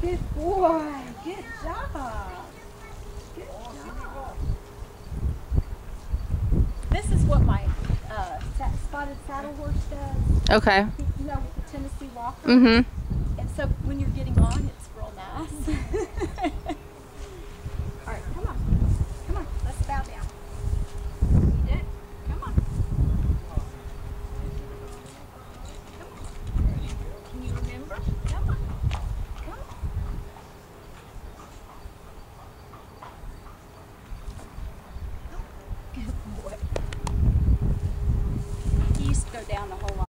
Good boy. Good job. Good job. This is what my uh, spotted saddle horse does. Okay. You know, Tennessee Walker. Mm-hmm. And so when you're getting on, it's real nice. All right, come on. Come on. Let's bow down. Come on. Can you remember? Come on. just go down the whole line.